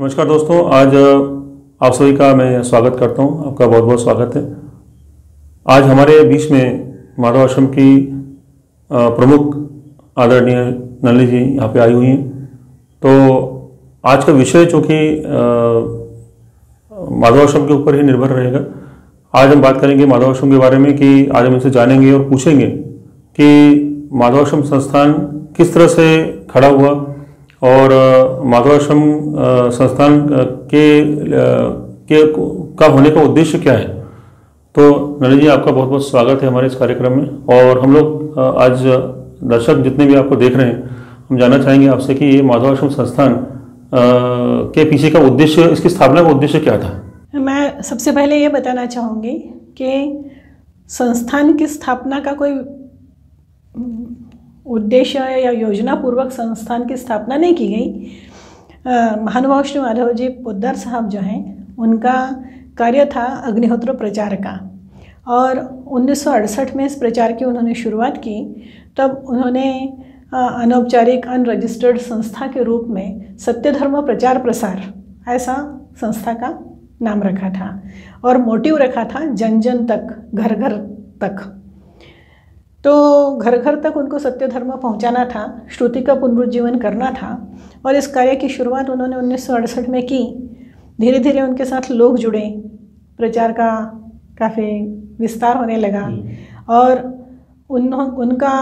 नमस्कार दोस्तों, आज आप सभी का मैं स्वागत करता हूँ। आपका बहुत बहुत स्वागत है। आज हमारे बीच में माधव आश्रम की प्रमुख आदरणीय नली जी यहाँ पे आई हुई हैं। तो आज का विषय जो कि माधव आश्रम के ऊपर ही निर्भर रहेगा। आज हम बात करेंगे माधव आश्रम के बारे में कि आज हम इनसे जानेंगे और पूछेंगे कि माधव आश्रम संस्थान किस तरह से खड़ा हुआ और माधवाश्रम संस्थान के के का होने का उद्देश्य क्या है? तो नरेश जी, आपका बहुत बहुत स्वागत है हमारे इस कार्यक्रम में। और हम लोग आज दर्शक जितने भी आपको देख रहे हैं, हम जानना चाहेंगे आपसे कि ये माधवाश्रम संस्थान के पीछे का उद्देश्य, इसकी स्थापना का उद्देश्य क्या था? मैं सबसे पहले ये बताना चाहूँगी कि संस्थान की स्थापना का कोई उद्देश्य या योजना पूर्वक संस्थान की स्थापना नहीं की गई। महानुभाव श्री माधव जी पोदार साहब जो हैं, उनका कार्य था अग्निहोत्र प्रचार का। और उन्नीस सौ अड़सठ में इस प्रचार की उन्होंने शुरुआत की, तब उन्होंने अनौपचारिक अनरजिस्टर्ड संस्था के रूप में सत्य धर्म प्रचार प्रसार, ऐसा संस्था का नाम रखा था। और मोटिव रखा था जन जन तक, घर घर तक। तो घर घर तक उनको सत्य धर्म पहुंचाना था श्रुति का पुनरुज्जीवन करना था और इस कार्य की शुरुआत उन्होंने उन्नीस सौ अड़सठ में की। धीरे धीरे उनके साथ लोग जुड़े। प्रचार का काफ़ी विस्तार होने लगा। और उन उनका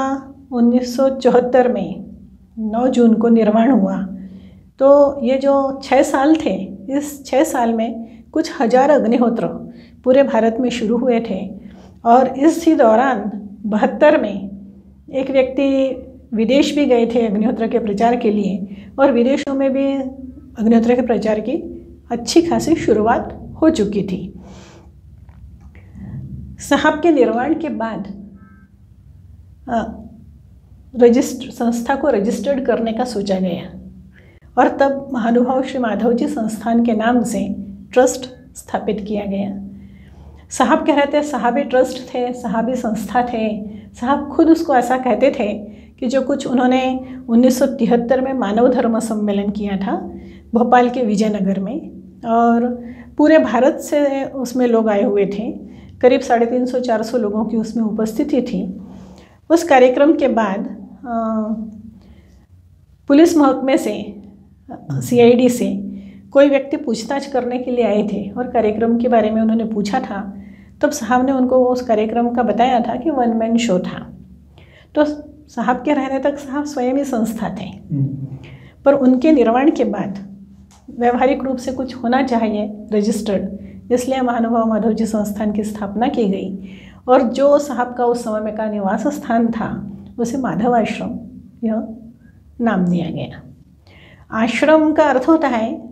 1974 में 9 जून को निर्माण हुआ। तो ये जो छः साल थे इस छः साल में कुछ हज़ार अग्निहोत्र पूरे भारत में शुरू हुए थे। और इसी दौरान बहत्तर में एक व्यक्ति विदेश भी गए थे अग्निहोत्र के प्रचार के लिए और विदेशों में भी अग्निहोत्र के प्रचार की अच्छी खासी शुरुआत हो चुकी थी। साहब के निर्वाण के बाद रजिस्टर संस्था को रजिस्टर्ड करने का सोचा गया और तब महानुभाव श्री माधव जी संस्थान के नाम से ट्रस्ट स्थापित किया गया। साहब कह रहे थे साहबी ट्रस्ट थे साहबी संस्था थे। साहब खुद उसको ऐसा कहते थे कि जो कुछ उन्होंने 1973 में मानव धर्म सम्मेलन किया था भोपाल के विजयनगर में और पूरे भारत से उसमें लोग आए हुए थे। करीब साढ़े तीन सौ चार सौ लोगों की उसमें उपस्थिति थी। उस कार्यक्रम के बाद आ, पुलिस महकमे से सीआईडी से कोई व्यक्ति पूछताछ करने के लिए आए थे और कार्यक्रम के बारे में उन्होंने पूछा था तब साहब ने उनको उस कार्यक्रम का बताया था कि वन मैन शो था। तो साहब के रहने तक साहब स्वयं ही संस्था थे। पर उनके निर्माण के बाद व्यवहारिक रूप से कुछ होना चाहिए रजिस्टर्ड इसलिए महानुभाव माधव जी संस्थान की स्थापना की गई। और जो साहब का उस समय में का निवास स्थान था उसे माधव आश्रम यह नाम दिया गया। आश्रम का अर्थ होता है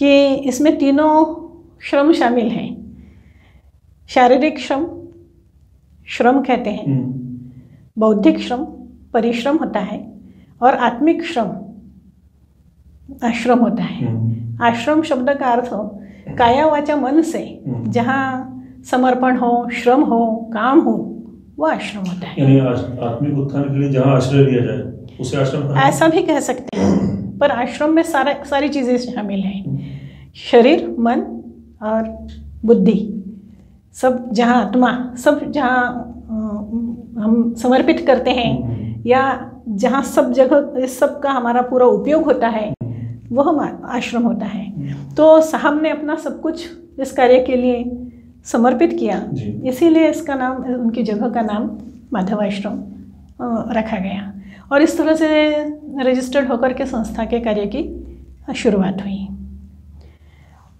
कि इसमें तीनों श्रम शामिल हैं। शारीरिक श्रम श्रम कहते हैं। हम्म। बौद्धिक श्रम परिश्रम होता है और आत्मिक श्रम आश्रम होता है। हम्म। आश्रम शब्द का अर्थ काया वाचा मन से हम्म। जहाँ समर्पण हो श्रम हो काम हो वो आश्रम होता है। आत्मिक उत्थान के लिए जहाँ आश्रय लिया जाए उसे आश्रम ऐसा भी कह सकते हैं। पर आश्रम में सारा सारी चीज़ें शामिल हैं। शरीर मन और बुद्धि। सब जहाँ आत्मा सब जहाँ हम समर्पित करते हैं या जहाँ सब जगह इस सब का हमारा पूरा उपयोग होता है वह आश्रम होता है। तो साहब ने अपना सब कुछ इस कार्य के लिए समर्पित किया। इसीलिए इसका नाम उनकी जगह का नाम माधव आश्रम रखा गया। और इस तरह से रजिस्टर्ड होकर के संस्था के कार्य की शुरुआत हुई।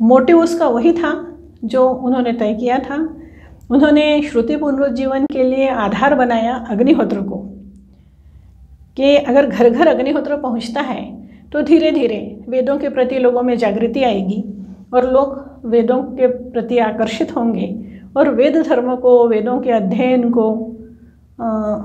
मोटिव उसका वही था जो उन्होंने तय किया था। उन्होंने श्रुति पुनरुज्जीवन के लिए आधार बनाया अग्निहोत्र को कि अगर घर घर अग्निहोत्र पहुँचता है तो धीरे धीरे वेदों के प्रति लोगों में जागृति आएगी और लोग वेदों के प्रति आकर्षित होंगे और वेद धर्म को, वेदों के अध्ययन को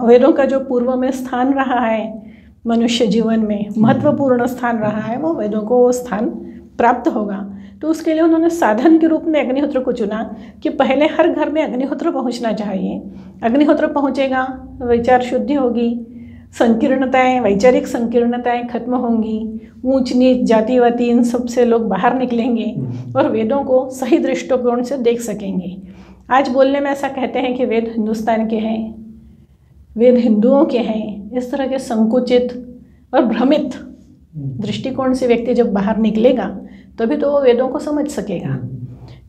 वेदों का जो पूर्व में स्थान रहा है, मनुष्य जीवन में महत्वपूर्ण स्थान रहा है, वो वेदों को स्थान प्राप्त होगा। तो उसके लिए उन्होंने साधन के रूप में अग्निहोत्र को चुना कि पहले हर घर में अग्निहोत्र पहुँचना चाहिए। अग्निहोत्र पहुंचेगा विचार शुद्धि होगी संकीर्णताएँ वैचारिक संकीर्णताएँ खत्म होंगी ऊंच नीच जाति वाति इन सबसे लोग बाहर निकलेंगे और वेदों को सही दृष्टिकोण से देख सकेंगे। आज बोलने में ऐसा कहते हैं कि वेद हिंदुस्तान के हैं वेद हिंदुओं के हैं इस तरह के संकुचित और भ्रमित दृष्टिकोण से व्यक्ति जब बाहर निकलेगा तभी तो वो वेदों को समझ सकेगा।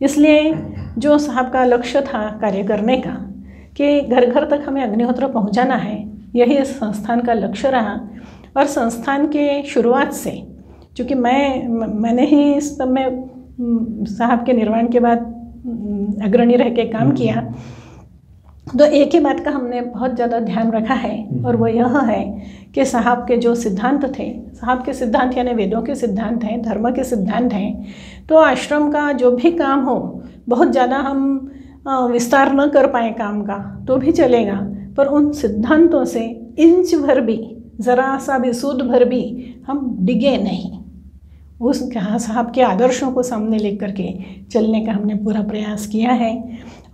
इसलिए जो साहब का लक्ष्य था कार्य करने का, कि घर घर तक हमें अग्निहोत्र पहुंचाना है, यही इस संस्थान का लक्ष्य रहा। और संस्थान के शुरुआत से, चूँकि मैं, मैंने ही इस में साहब के निर्माण के बाद अग्रणी रह के काम किया तो एक ही बात का हमने बहुत ज़्यादा ध्यान रखा है और वो यह है कि साहब के जो सिद्धांत थे साहब के सिद्धांत यानी वेदों के सिद्धांत हैं धर्म के सिद्धांत हैं तो आश्रम का जो भी काम हो बहुत ज़्यादा हम विस्तार न कर पाए काम का तो भी चलेगा। पर उन सिद्धांतों से इंच भर भी ज़रा सा भी सूद भर भी हम डिगे नहीं। उस साहब के आदर्शों को सामने लेकर के चलने का हमने पूरा प्रयास किया है।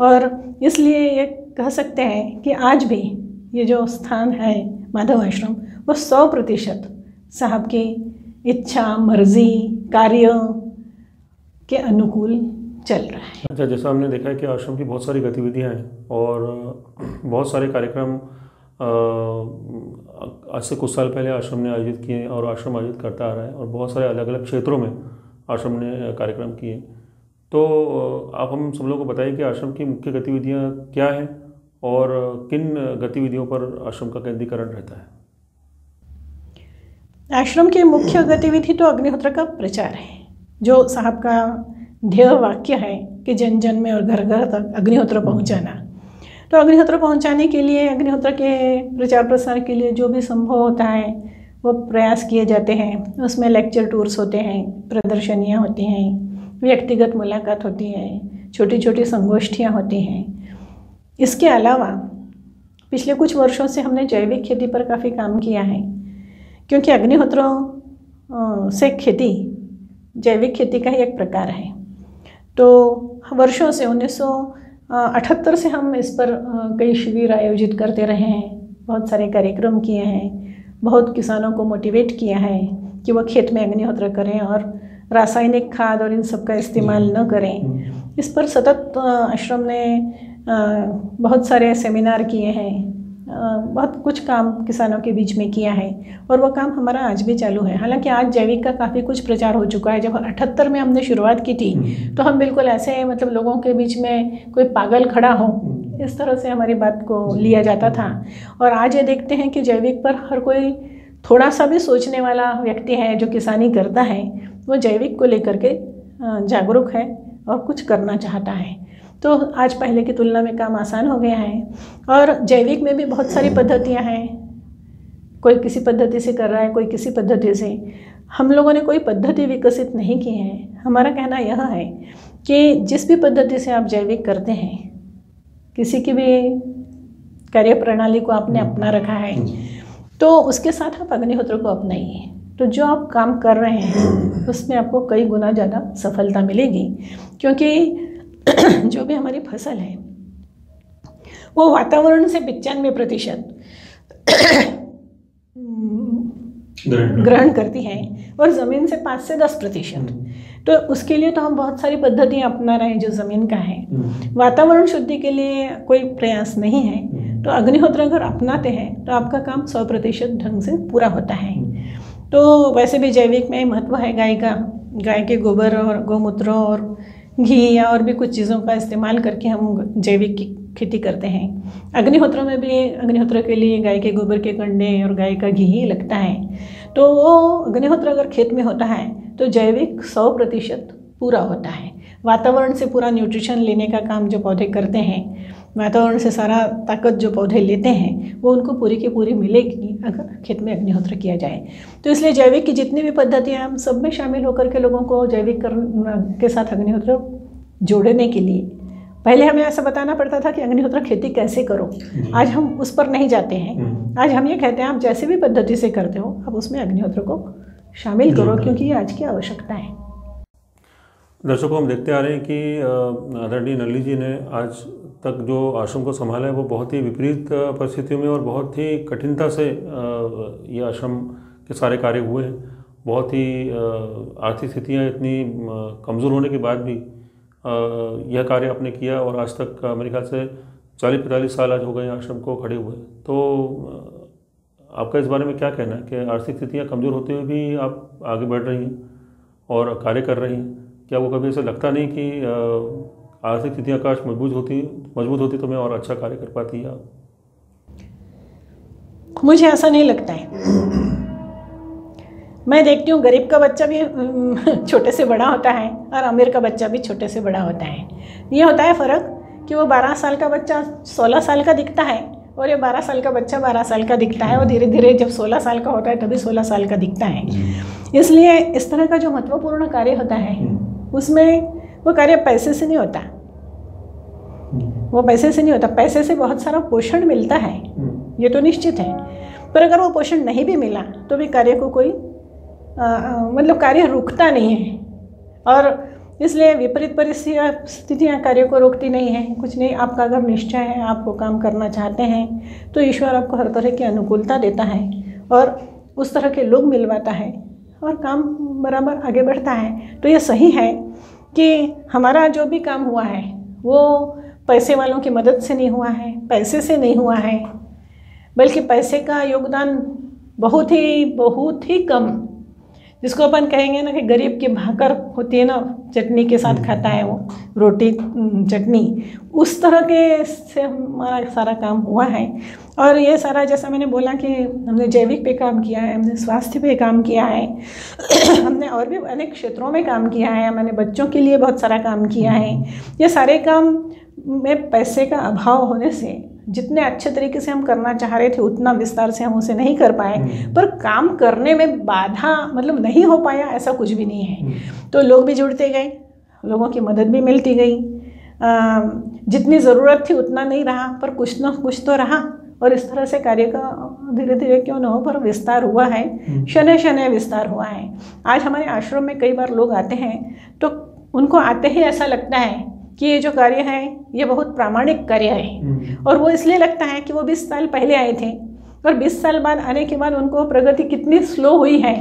और इसलिए ये कह सकते हैं कि आज भी ये जो स्थान है माधव आश्रम, वो सौ प्रतिशत साहब की इच्छा, मर्ज़ी, कार्य के अनुकूल चल रहा है। अच्छा जैसा हमने देखा है कि आश्रम की बहुत सारी गतिविधियाँ हैं और बहुत सारे कार्यक्रम आज से कुछ साल पहले आश्रम ने आयोजित किए और आश्रम आयोजित करता आ रहा है और बहुत सारे अलग अलग क्षेत्रों में आश्रम ने कार्यक्रम किए तो आप हम सब लोगों को बताइए कि आश्रम की मुख्य गतिविधियाँ क्या हैं? और किन गतिविधियों पर आश्रम का केंद्रीकरण रहता है? आश्रम की मुख्य गतिविधि तो अग्निहोत्र का प्रचार है, जो साहब का ध्येय वाक्य है कि जन जन में और घर घर तक अग्निहोत्र पहुंचाना। तो अग्निहोत्र पहुँचाने के लिए, अग्निहोत्र के प्रचार प्रसार के लिए जो भी संभव होता है, वो प्रयास किए जाते हैं। उसमें लेक्चर टूर्स होते हैं, प्रदर्शनियाँ होती हैं, व्यक्तिगत मुलाकात होती है छोटी छोटी संगोष्ठियाँ होती हैं। इसके अलावा पिछले कुछ वर्षों से हमने जैविक खेती पर काफ़ी काम किया है क्योंकि अग्निहोत्रों से खेती जैविक खेती का ही एक प्रकार है। तो वर्षों से उन्नीस अठहत्तर से हम इस पर कई शिविर आयोजित करते रहे हैं बहुत सारे कार्यक्रम किए हैं बहुत किसानों को मोटिवेट किया है कि वह खेत में अग्निहोत्र करें और रासायनिक खाद और इन सब का इस्तेमाल न करें। इस पर सतत आश्रम ने बहुत सारे सेमिनार किए हैं। बहुत कुछ काम किसानों के बीच में किया है और वह काम हमारा आज भी चालू है। हालाँकि आज जैविक का काफ़ी कुछ प्रचार हो चुका है। जब अठहत्तर में हमने शुरुआत की थी हम्म। तो हम बिल्कुल ऐसे मतलब लोगों के बीच में कोई पागल खड़ा हो हम्म। इस तरह से हमारी बात को लिया जाता था। और आज ये देखते हैं कि जैविक पर हर कोई थोड़ा सा भी सोचने वाला व्यक्ति है जो किसानी करता है वो जैविक को लेकर के जागरूक है और कुछ करना चाहता है। तो आज पहले की तुलना में काम आसान हो गया है। और जैविक में भी बहुत सारी पद्धतियाँ हैं। कोई किसी पद्धति से कर रहा है कोई किसी पद्धति से। हम लोगों ने कोई पद्धति विकसित नहीं की है। हमारा कहना यह है कि जिस भी पद्धति से आप जैविक करते हैं किसी की भी कार्य प्रणाली को आपने अपना रखा है तो उसके साथ आप अग्निहोत्र को अपनाइए। तो जो आप काम कर रहे हैं उसमें आपको कई गुना ज़्यादा सफलता मिलेगी। क्योंकि जो भी हमारी फ़सल है वो वातावरण से पचानवे प्रतिशत ग्रहण करती है और ज़मीन से पाँच से दस प्रतिशत हम्म। तो उसके लिए तो हम बहुत सारी पद्धतियाँ अपना रहे हैं जो ज़मीन का है हम्म। वातावरण शुद्धि के लिए कोई प्रयास नहीं है हम्म। तो अग्निहोत्र अगर अपनाते हैं तो आपका काम सौ प्रतिशत ढंग से पूरा होता है तो वैसे भी जैविक में महत्व है गाय का गाय के गोबर और गौमूत्र और घी या और भी कुछ चीज़ों का इस्तेमाल करके हम जैविक खेती करते हैं। अग्निहोत्रों में भी, अग्निहोत्र के लिए गाय के गोबर के कंडे और गाय का घी ही लगता है। तो वो अग्निहोत्र अगर खेत में होता है तो जैविक सौ प्रतिशत पूरा होता है। वातावरण से पूरा न्यूट्रिशन लेने का काम जो पौधे करते हैं वातावरण से सारा ताकत जो पौधे लेते हैं वो उनको पूरी की पूरी मिलेगी अगर खेत में अग्निहोत्र किया जाए। तो इसलिए जैविक की जितनी भी पद्धतियाँ हम सब में शामिल होकर के लोगों को जैविक कर के साथ अग्निहोत्र जोड़ने के लिए पहले हमें ऐसा बताना पड़ता था कि अग्निहोत्र खेती कैसे करो। आज हम उस पर नहीं जाते हैं। हम्म। आज हम ये कहते हैं आप जैसे भी पद्धति से करते हो आप उसमें अग्निहोत्र को शामिल करो क्योंकि ये आज की आवश्यकता है। दर्शकों हम देखते आ रहे हैं कि आदरणीय नल्ली जी ने आज तक जो आश्रम को संभाला है, वो बहुत ही विपरीत परिस्थितियों में और बहुत ही कठिनता से ये आश्रम के सारे कार्य हुए हैं। बहुत ही आर्थिक स्थितियाँ इतनी कमज़ोर होने के बाद भी यह कार्य आपने किया और आज तक मेरे ख्याल से चालीस पैंतालीस साल आज हो गए आश्रम को खड़े हुए। तो आपका इस बारे में क्या कहना है कि आर्थिक स्थितियाँ कमज़ोर होते हुए भी आप आगे बढ़ रही हैं और कार्य कर रही हैं? क्या वो कभी ऐसा लगता नहीं कि आर्थिक स्थितियाँ काश मज़बूत होती मज़बूत होती तो मैं और अच्छा कार्य कर पाती या? मुझे ऐसा नहीं लगता है। मैं देखती हूँ गरीब का बच्चा भी छोटे से बड़ा होता है और अमीर का बच्चा भी छोटे से बड़ा होता है। ये होता है फ़र्क कि वो 12 साल का बच्चा 16 साल का दिखता है और ये 12 साल का बच्चा 12 साल का दिखता है और धीरे धीरे जब 16 साल का होता है तभी 16 साल का दिखता है। इसलिए इस तरह का जो महत्वपूर्ण कार्य होता है उसमें वो कार्य पैसे से नहीं होता वो पैसे से नहीं होता पैसे से बहुत सारा पोषण मिलता है। ये तो निश्चित है। पर अगर वो पोषण नहीं भी मिला तो भी कार्य को कोई मतलब कार्य रुकता नहीं है। और इसलिए विपरीत परिस्थितियाँ स्थितियाँ कार्य को रोकती नहीं है। कुछ नहीं आपका अगर निश्चय है आपको काम करना चाहते हैं तो ईश्वर आपको हर तरह की अनुकूलता देता है और उस तरह के लोग मिलवाता है और काम बराबर आगे बढ़ता है। तो ये सही है कि हमारा जो भी काम हुआ है वो पैसे वालों की मदद से नहीं हुआ है पैसे से नहीं हुआ है बल्कि पैसे का योगदान बहुत ही बहुत ही कम। जिसको अपन कहेंगे ना कि गरीब की भाकर होती है ना चटनी के साथ खाता है वो रोटी चटनी उस तरह के से हमारा सारा काम हुआ है। और ये सारा जैसा मैंने बोला कि हमने जैविक पे काम किया है हमने स्वास्थ्य पे काम किया है हमने और भी अनेक क्षेत्रों में काम किया है मैंने बच्चों के लिए बहुत सारा काम किया है। ये सारे काम में पैसे का अभाव होने से जितने अच्छे तरीके से हम करना चाह रहे थे उतना विस्तार से हम उसे नहीं कर पाए हम्म। पर काम करने में बाधा मतलब नहीं हो पाया ऐसा कुछ भी नहीं है हम्म। तो लोग भी जुड़ते गए लोगों की मदद भी मिलती गई जितनी ज़रूरत थी उतना नहीं रहा पर कुछ ना कुछ तो रहा और इस तरह से कार्य का धीरे धीरे क्यों न हो पर विस्तार हुआ है हम्म। शनै शनै विस्तार हुआ है आज हमारे आश्रम में कई बार लोग आते हैं तो उनको आते ही ऐसा लगता है कि ये जो कार्य है ये बहुत प्रामाणिक कार्य है। हम्म। और वो इसलिए लगता है कि वो 20 साल पहले आए थे। और 20 साल बाद आने के बाद उनको प्रगति कितनी स्लो हुई है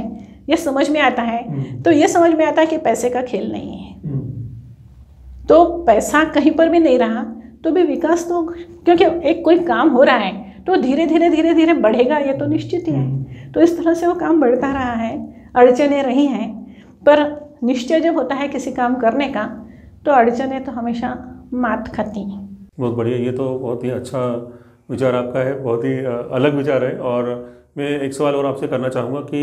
ये समझ में आता है। हम्म। तो ये समझ में आता है कि पैसे का खेल नहीं है। हम्म। तो पैसा कहीं पर भी नहीं रहा तो भी विकास तो क्योंकि एक कोई काम हो रहा है तो धीरे धीरे धीरे धीरे बढ़ेगा ये तो निश्चित ही है। तो इस तरह से वो काम बढ़ता रहा है अड़चने रही हैं। पर निश्चय जब होता है किसी काम करने का तो अड़चने तो हमेशा मात खाती। हैं बहुत बढ़िया, ये तो बहुत ही अच्छा विचार आपका है, बहुत ही अलग विचार है। और मैं एक सवाल और आपसे करना चाहूँगा कि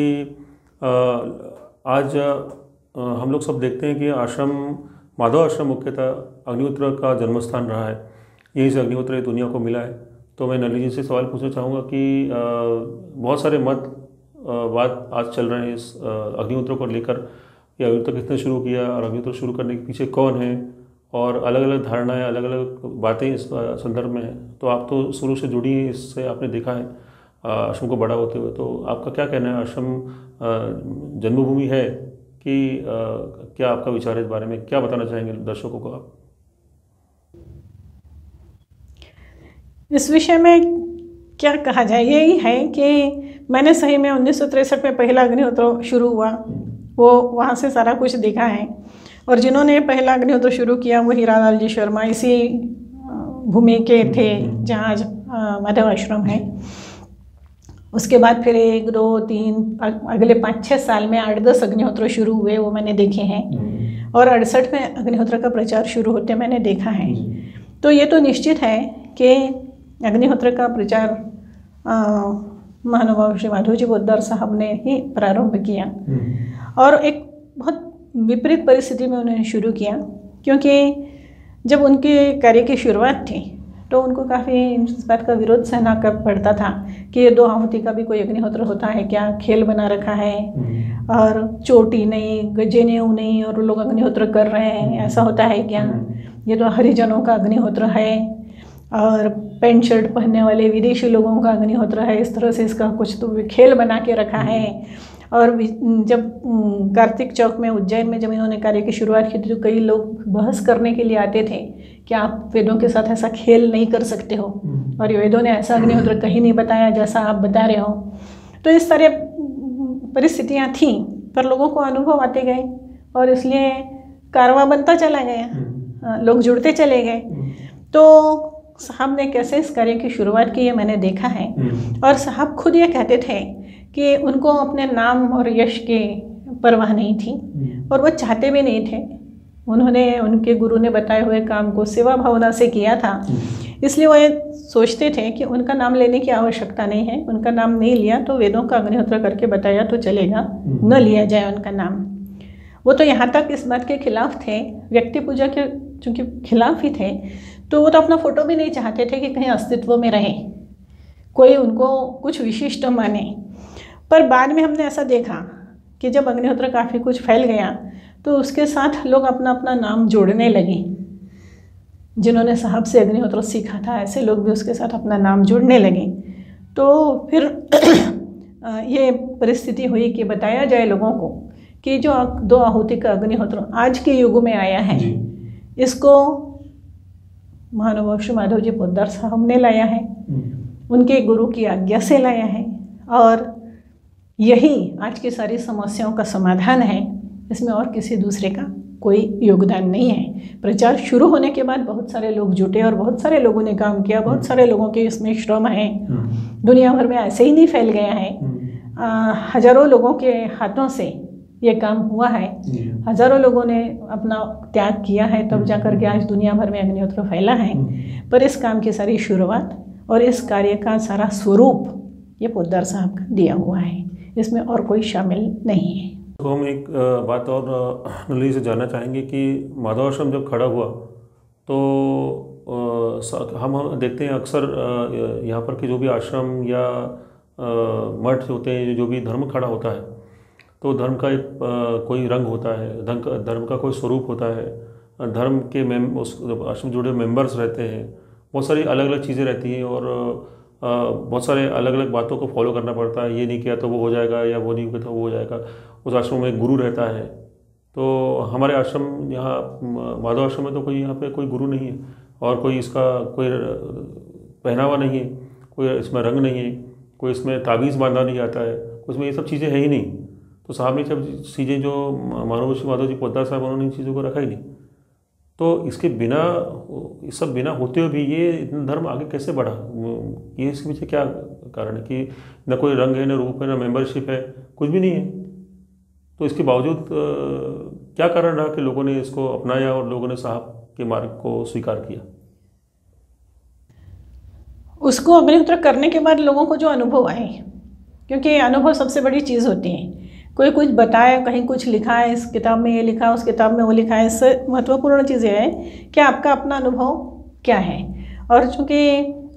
आज हम लोग सब देखते हैं कि आश्रम, माधव आश्रम मुख्यतः अग्निहोत्र का जन्मस्थान रहा है। यहीं से अग्निहोत्र दुनिया को मिला है। तो मैं नली जी से सवाल पूछना चाहूँगा कि बहुत सारे मत बात आज चल रहे हैं इस अग्निहोत्र को लेकर। कि अग्निहोत्र किसने शुरू किया और अग्निहोत्र शुरू करने के पीछे कौन है? और अलग अलग धारणाएँ अलग अलग बातें इस संदर्भ में हैं। तो आप तो शुरू से जुड़ी हैं, इससे आपने देखा है आश्रम को बड़ा होते हुए। तो आपका क्या कहना है? आश्रम जन्मभूमि है कि क्या आपका विचार है इस बारे में? क्या बताना चाहेंगे दर्शकों को आप? इस विषय में क्या कहा जाए? यही है कि मैंने सही में उन्नीस में पहला अग्निहोत्र शुरू हुआ। वो वहाँ से सारा कुछ देखा है। और जिन्होंने पहला अग्निहोत्र शुरू किया वो हीरालाल जी शर्मा इसी भूमि के थे जहाँ आज माधव आश्रम है। उसके बाद फिर एक दो तीन अगले पाँच छः साल में आठ दस अग्निहोत्र शुरू हुए वो मैंने देखे हैं। और अड़सठ में अग्निहोत्र का प्रचार शुरू होते मैंने देखा है। तो ये तो निश्चित है कि अग्निहोत्र का प्रचार महानुभाव श्री माधव जी साहब ने ही प्रारंभ किया। और एक बहुत विपरीत परिस्थिति में उन्होंने शुरू किया क्योंकि जब उनके कार्य की शुरुआत थी तो उनको काफ़ी इस बात का विरोध सहना कर पड़ता था कि ये दो आहुति का भी कोई अग्निहोत्र होता है क्या? खेल बना रखा है हम्म। और चोटी नहीं गजे नहीं और लोग अग्निहोत्र कर रहे हैं ऐसा होता है क्या? हम्म। ये तो हरिजनों का अग्निहोत्र है और पेंट शर्ट पहनने वाले विदेशी लोगों का अग्निहोत्र है इस तरह से इसका कुछ तो खेल बना के रखा है। और जब कार्तिक चौक में उज्जैन में जब इन्होंने कार्य की शुरुआत की थी तो कई लोग बहस करने के लिए आते थे कि आप वेदों के साथ ऐसा खेल नहीं कर सकते हो। और ये वेदों ने ऐसा अग्निहोत्र कहीं नहीं बताया जैसा आप बता रहे हो। तो इस तरह परिस्थितियाँ थीं पर लोगों को अनुभव आते गए और इसलिए कारवा बनता चला गया। लोग जुड़ते चले गए। तो साहब ने कैसे इस कार्य की शुरुआत की है मैंने देखा है। और साहब खुद ये कहते थे कि उनको अपने नाम और यश के परवाह नहीं थी। और वो चाहते भी नहीं थे। उन्होंने उनके गुरु ने बताए हुए काम को सेवा भावना से किया था। इसलिए वो ये सोचते थे कि उनका नाम लेने की आवश्यकता नहीं है। उनका नाम नहीं लिया तो वेदों का अग्निहोत्र करके बताया तो चलेगा। न लिया जाए उनका नाम। वो तो यहाँ तक इस बात के खिलाफ थे। व्यक्ति पूजा के चूँकि खिलाफ ही थे तो वो तो अपना फ़ोटो भी नहीं चाहते थे कि कहीं अस्तित्व में रहे। कोई उनको कुछ विशिष्ट माने। पर बाद में हमने ऐसा देखा कि जब अग्निहोत्र काफ़ी कुछ फैल गया तो उसके साथ लोग अपना अपना नाम जोड़ने लगे। जिन्होंने साहब से अग्निहोत्र सीखा था ऐसे लोग भी उसके साथ अपना नाम जोड़ने लगे। तो फिर ये परिस्थिति हुई कि बताया जाए लोगों को कि जो दो आहुति का अग्निहोत्र आज के युग में आया है इसको महानुभाव श्री माधव जी पोदार साहब ने लाया है। उनके गुरु की आज्ञा से लाया है और यही आज की सारी समस्याओं का समाधान है। इसमें और किसी दूसरे का कोई योगदान नहीं है। प्रचार शुरू होने के बाद बहुत सारे लोग जुटे और बहुत सारे लोगों ने काम किया। बहुत सारे लोगों के इसमें श्रम है। दुनिया भर में ऐसे ही नहीं फैल गया है। आ, हज़ारों लोगों के हाथों से ये काम हुआ है। हज़ारों लोगों ने अपना त्याग किया है। तब जा कर के आज दुनिया भर में अग्निहोत्र फैला है। पर इस काम की सारी शुरुआत और इस कार्य का सारा स्वरूप ये पोद्दार साहब का दिया हुआ है। इसमें और कोई शामिल नहीं है। तो हम एक बात और नली से जानना चाहेंगे कि माधव आश्रम जब खड़ा हुआ तो हम देखते हैं अक्सर यहाँ पर के जो भी आश्रम या मठ होते हैं, जो भी धर्म खड़ा होता है तो धर्म का एक कोई रंग होता है, धर्म का कोई स्वरूप होता है, धर्म के मेम, उस आश्रम जुड़े मेंबर्स रहते हैं, बहुत सारी अलग अलग चीज़ें रहती हैं और बहुत सारे अलग अलग बातों को फॉलो करना पड़ता है। ये नहीं किया तो वो हो जाएगा या वो नहीं किया तो वो हो जाएगा। उस आश्रम में गुरु रहता है। तो हमारे आश्रम यहाँ, माधव आश्रम में तो कोई यहाँ पे कोई गुरु नहीं है और कोई इसका कोई पहनावा नहीं है, कोई इसमें रंग नहीं है, कोई इसमें ताबीज़ बांधा नहीं जाता है, उसमें ये सब चीज़ें है ही नहीं। तो साहब ने सब चीज़ें जो मानव माधव जी पोदार साहब उन्होंने इन चीज़ों को रखा ही नहीं। तो इसके बिना, इस सब बिना होते हुए भी ये इतना धर्म आगे कैसे बढ़ा? ये इसके पीछे क्या कारण है कि न कोई रंग है, न रूप है, न मेंबरशिप है, कुछ भी नहीं है। तो इसके बावजूद क्या कारण रहा कि लोगों ने इसको अपनाया और लोगों ने साहब के मार्ग को स्वीकार किया? उसको अग्निहोत्र करने के बाद लोगों को जो अनुभव आए, क्योंकि अनुभव सबसे बड़ी चीज़ होती है। कोई कुछ बताए, कहीं कुछ लिखा है, इस किताब में ये लिखा है उस किताब में वो लिखा है, इससे महत्वपूर्ण चीज़ ये है कि आपका अपना अनुभव क्या है। और चूँकि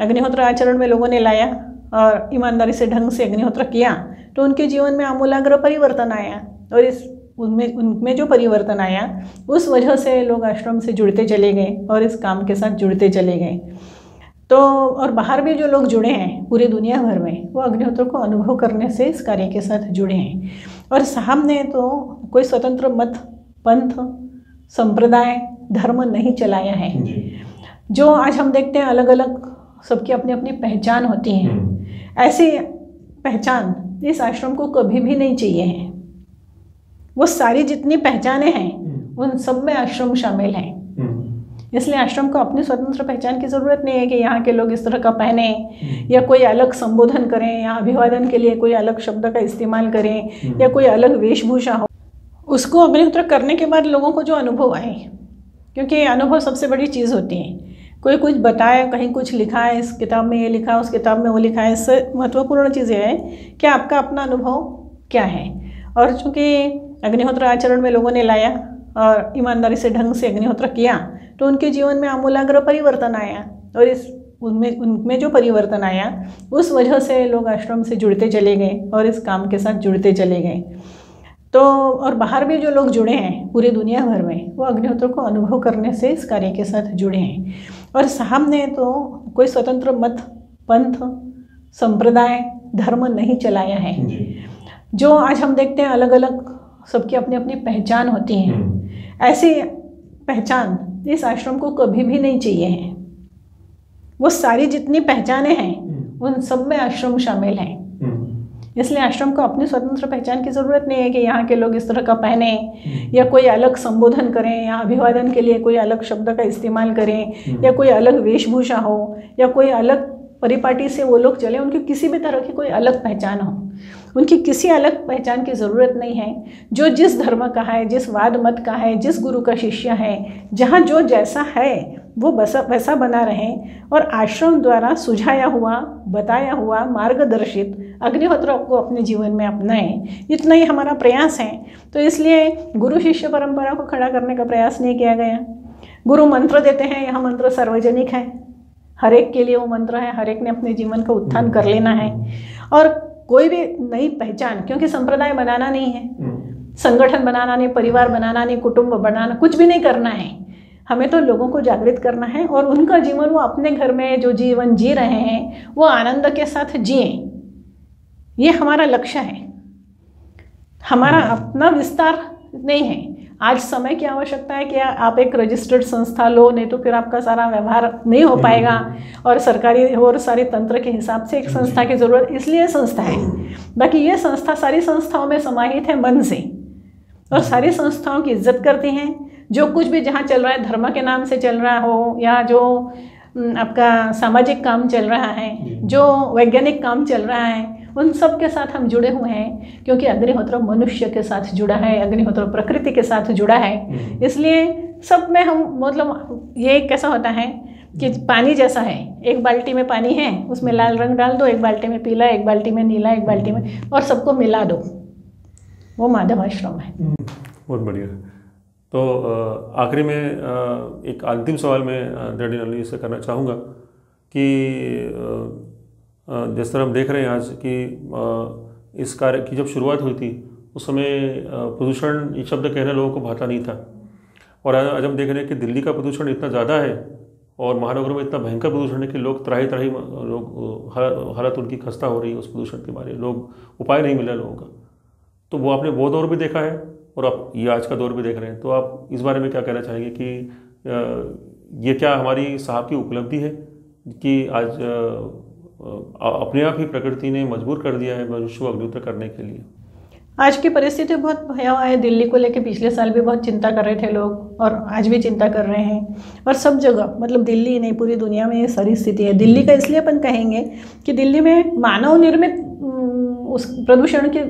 अग्निहोत्र आचरण में लोगों ने लाया और ईमानदारी से ढंग से अग्निहोत्र किया तो उनके जीवन में आमूलाग्र परिवर्तन आया और इस उनमें उनमें जो परिवर्तन आया, उस वजह से लोग आश्रम से जुड़ते चले गए और इस काम के साथ जुड़ते चले गए। तो और बाहर भी जो लोग जुड़े हैं पूरी दुनिया भर में वो अग्निहोत्र को अनुभव करने से इस कार्य के साथ जुड़े हैं। और साहब ने तो कोई स्वतंत्र मत पंथ संप्रदाय धर्म नहीं चलाया है। जो। आज हम देखते हैं अलग अलग सबकी अपनी अपनी पहचान होती है। ऐसी पहचान इस आश्रम को कभी भी नहीं चाहिए है। वो सारी जितनी पहचानें हैं उन सब में आश्रम शामिल हैं। इसलिए आश्रम को अपनी स्वतंत्र पहचान की ज़रूरत नहीं है कि यहाँ के लोग इस तरह का पहने या कोई अलग संबोधन करें या अभिवादन के लिए कोई अलग शब्द का इस्तेमाल करें या कोई अलग वेशभूषा हो। उसको अग्निहोत्र करने के बाद लोगों को जो अनुभव आए क्योंकि अनुभव सबसे बड़ी चीज़ होती है। कोई कुछ बताए कहीं कुछ लिखा है इस किताब में ये लिखा है उस किताब में वो लिखा है इससे महत्वपूर्ण चीज़ है कि आपका अपना अनुभव क्या है। और चूँकि अग्निहोत्र आचरण में लोगों ने लाया और ईमानदारी से ढंग से अग्निहोत्र किया तो उनके जीवन में आमूलाग्र परिवर्तन आया। और इस उनमें उनमें जो परिवर्तन आया उस वजह से लोग आश्रम से जुड़ते चले गए और इस काम के साथ जुड़ते चले गए। तो और बाहर भी जो लोग जुड़े हैं पूरे दुनिया भर में वो अग्निहोत्र को अनुभव करने से इस कार्य के साथ जुड़े हैं। और साहब ने तो कोई स्वतंत्र मत पंथ संप्रदाय धर्म नहीं चलाया है। जो। आज हम देखते हैं अलग अलग सबकी अपनी अपनी पहचान होती है। हम्म। ऐसी पहचान इस आश्रम को कभी भी नहीं चाहिए है वो सारी जितनी पहचानें हैं हम्म। उन सब में आश्रम शामिल हैं हम्म। इसलिए आश्रम को अपनी स्वतंत्र पहचान की ज़रूरत नहीं है कि यहाँ के लोग इस तरह का पहने हम्म। या कोई अलग संबोधन करें या अभिवादन के लिए कोई अलग शब्द का इस्तेमाल करें या कोई अलग वेशभूषा हो या कोई अलग परिपाटी से वो लोग चले, उनकी किसी भी तरह की कोई अलग पहचान हो। उनकी किसी अलग पहचान की ज़रूरत नहीं है। जो जिस धर्म का है, जिस वाद मत का है, जिस गुरु का शिष्य है, जहाँ जो जैसा है, वो बसा, वैसा बना रहे और आश्रम द्वारा सुझाया हुआ, बताया हुआ, मार्गदर्शित अग्निहोत्र को अपने जीवन में अपनाएँ। इतना ही हमारा प्रयास है। तो इसलिए गुरु शिष्य परंपरा को खड़ा करने का प्रयास नहीं किया गया। गुरु मंत्र देते हैं, यह मंत्र सार्वजनिक है। हर एक के लिए वो मंत्र है हर एक ने अपने जीवन का उत्थान कर लेना है। और कोई भी नई पहचान क्योंकि संप्रदाय बनाना नहीं है। हम्म। संगठन बनाना नहीं परिवार बनाना नहीं कुटुंब बनाना कुछ भी नहीं करना है। हमें तो लोगों को जागृत करना है और उनका जीवन वो अपने घर में जो जीवन जी रहे हैं वो आनंद के साथ जिए। ये हमारा लक्ष्य है। हमारा अपना विस्तार नहीं है। आज समय की आवश्यकता है कि आप एक रजिस्टर्ड संस्था लो नहीं तो फिर आपका सारा व्यवहार नहीं हो पाएगा। और सरकारी और सारे तंत्र के हिसाब से एक संस्था की ज़रूरत इसलिए संस्था है। बाकी ये संस्था सारी संस्थाओं में समाहित है मन से। और सारी संस्थाओं की इज़्ज़त करती हैं। जो कुछ भी जहाँ चल रहा है धर्म के नाम से चल रहा हो या जो हम्म, आपका सामाजिक काम चल रहा है जो वैज्ञानिक काम चल रहा है उन सब के साथ हम जुड़े हुए हैं क्योंकि अग्निहोत्र मनुष्य के साथ जुड़ा है अग्निहोत्र प्रकृति के साथ जुड़ा है। हम्म। इसलिए सब में हम मतलब ये कैसा होता है कि पानी जैसा है। एक बाल्टी में पानी है उसमें लाल रंग डाल दो एक बाल्टी में पीला एक बाल्टी में नीला एक बाल्टी में और सबको मिला दो। वो माधव आश्रम है। बहुत बढ़िया। तो आखिरी में एक अंतिम सवाल मैं नली से करना चाहूँगा कि जिस तरह हम देख रहे हैं आज कि इस कार्य की जब शुरुआत हुई थी, उस समय प्रदूषण ये शब्द कहना लोगों को भाता नहीं था। और आज हम देख रहे हैं कि दिल्ली का प्रदूषण इतना ज़्यादा है और महानगरों में इतना भयंकर प्रदूषण है कि लोग त्राही त्राही लोग हालत उनकी खस्ता हो रही है उस प्रदूषण के बारे में। लोग उपाय नहीं मिल लोगों का। तो वो आपने वो दौर भी देखा है और आप ये आज का दौर भी देख रहे हैं। तो आप इस बारे में क्या कहना चाहेंगे कि ये क्या हमारी साहब की उपलब्धि है कि आज अपने आप ही प्रकृति ने मजबूर कर दिया है मनुष्य को अग्निहोत्र करने के लिए। आज की परिस्थिति बहुत भयावह है। दिल्ली को लेकर पिछले साल भी बहुत चिंता कर रहे थे लोग और आज भी चिंता कर रहे हैं। और सब जगह मतलब दिल्ली नहीं, पूरी दुनिया में ये सारी स्थिति है। दिल्ली का इसलिए अपन कहेंगे कि दिल्ली में मानव निर्मित उस प्रदूषण की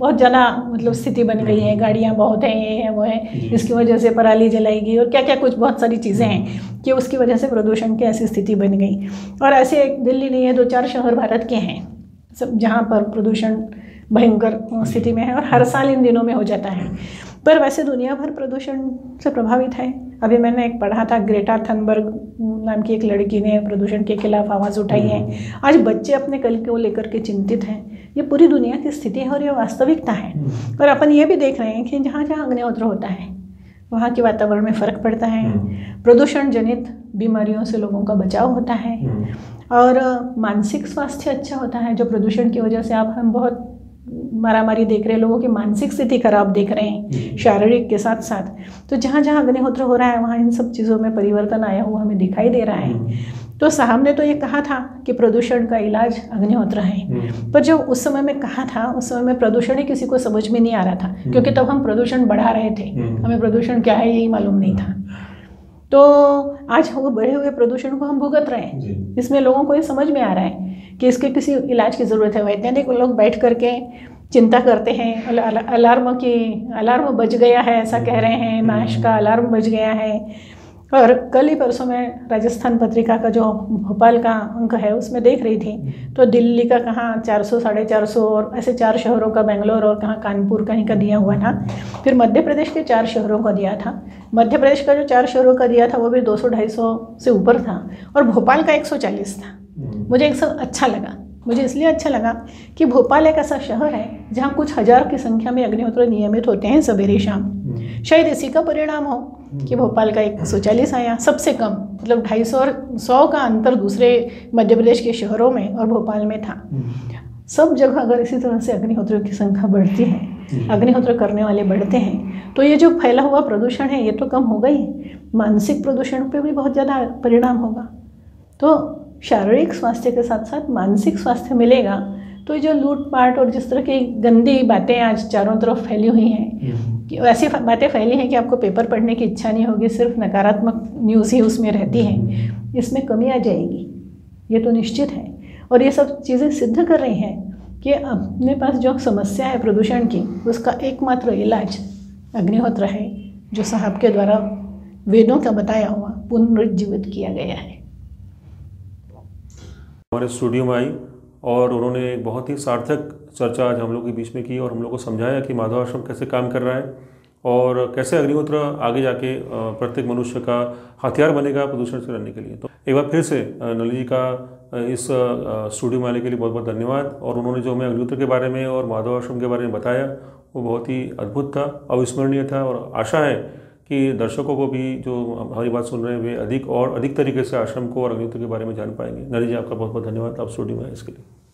बहुत ज़्यादा मतलब स्थिति बन गई है गाड़ियाँ बहुत हैं ये है वो है। इसकी वजह से पराली जलाई गई और क्या क्या कुछ बहुत सारी चीज़ें हैं कि उसकी वजह से प्रदूषण की ऐसी स्थिति बन गई। और ऐसे दिल्ली नहीं है दो चार शहर भारत के हैं सब जहाँ पर प्रदूषण भयंकर स्थिति में है और हर साल इन दिनों में हो जाता है। पर वैसे दुनिया भर प्रदूषण से प्रभावित है। अभी मैंने एक पढ़ा था ग्रेटा थनबर्ग नाम की एक लड़की ने प्रदूषण के खिलाफ आवाज़ उठाई है। आज बच्चे अपने कल को लेकर के चिंतित हैं। ये पूरी दुनिया की स्थिति है और ये वास्तविकता है। और अपन ये भी देख रहे हैं कि जहाँ जहाँ अग्निहोत्र होता है वहाँ के वातावरण में फ़र्क पड़ता है। प्रदूषण जनित बीमारियों से लोगों का बचाव होता है। और मानसिक स्वास्थ्य अच्छा होता है जो प्रदूषण की वजह से आप हम बहुत मारामारी देख रहे हैं लोगों की मानसिक स्थिति खराब देख रहे हैं शारीरिक के साथ साथ। तो जहाँ जहाँ अग्निहोत्र हो रहा है वहाँ इन सब चीज़ों में परिवर्तन आया हुआ हमें दिखाई दे रहा है। तो साहब ने तो ये कहा था कि प्रदूषण का इलाज अग्निहोत्र है। पर जब उस समय में कहा था उस समय में प्रदूषण ही किसी को समझ में नहीं आ रहा था क्योंकि तब हम प्रदूषण बढ़ा रहे थे। हमें प्रदूषण क्या है यही मालूम नहीं था। तो आज हम बढ़े हुए प्रदूषण को हम भुगत रहे हैं। इसमें लोगों को ये समझ में आ रहा है कि इसके किसी इलाज की ज़रूरत है। वैज्ञानिक लोग बैठ करके चिंता करते हैं। अल- अल- अलार्म की अलार्म बज गया है ऐसा कह रहे हैं। माश का अलार्म बज गया है। और कल ही परसों में राजस्थान पत्रिका का जो भोपाल का अंक है उसमें देख रही थी। तो दिल्ली का कहाँ चार सौ साढ़े चार सौ और ऐसे चार शहरों का बेंगलोर और कहाँ कानपुर कहीं का दिया हुआ था। फिर मध्य प्रदेश के चार शहरों का दिया था। मध्य प्रदेश का जो चार शहरों का दिया था वो भी दो सौ ढाई सौ से ऊपर था और भोपाल का एक सौ चालीस था। मुझे एक सब अच्छा लगा। मुझे इसलिए अच्छा लगा कि भोपाल एक ऐसा शहर है जहाँ कुछ हज़ार की संख्या में अग्निहोत्र नियमित होते हैं सवेरे शाम। शायद इसी का परिणाम हो कि भोपाल का एक सौ चालीस आया सबसे कम मतलब ढाई सौ और सौ का अंतर दूसरे मध्य प्रदेश के शहरों में और भोपाल में था। सब जगह अगर इसी तरह से अग्निहोत्रियों की संख्या बढ़ती है अग्निहोत्र करने वाले बढ़ते हैं तो ये जो फैला हुआ प्रदूषण है ये तो कम होगा ही मानसिक प्रदूषण पे भी बहुत ज़्यादा परिणाम होगा। तो शारीरिक स्वास्थ्य के साथ साथ मानसिक स्वास्थ्य मिलेगा। तो जो लूटपाट और जिस तरह की गंदी बातें आज चारों तरफ़ फैली हुई हैं कि ऐसी बातें फैली हैं कि आपको पेपर पढ़ने की इच्छा नहीं होगी सिर्फ़ नकारात्मक न्यूज़ ही उसमें रहती हैं। इसमें कमी आ जाएगी। ये तो निश्चित है। और ये सब चीज़ें सिद्ध कर रही हैं कि अपने पास जो समस्या है प्रदूषण की उसका एकमात्र इलाज अग्निहोत्र है जो साहब के द्वारा वेदों का बताया हुआ पुनरुज्जीवित किया गया है। हमारे स्टूडियो में आई और उन्होंने एक बहुत ही सार्थक चर्चा आज हम लोग के बीच में की और हम लोग को समझाया कि माधव आश्रम कैसे काम कर रहा है और कैसे अग्निहोत्र आगे जाके प्रत्येक मनुष्य का हथियार बनेगा प्रदूषण से लड़ने के लिए। तो एक बार फिर से नली जी का इस स्टूडियो में आने के लिए बहुत बहुत धन्यवाद और उन्होंने जो हमें अग्निहोत्र के बारे में और माधव आश्रम के बारे में बताया, वो बहुत ही अद्भुत था, अविस्मरणीय था और आशा है कि दर्शकों को भी जो हमारी बात सुन रहे हैं, वे अधिक और अधिक तरीके से आश्रम को और अग्निहोत्र के बारे में जान पाएँगे। नरेश जी, आपका बहुत बहुत धन्यवाद। आप स्टूडियो में इसके लिए।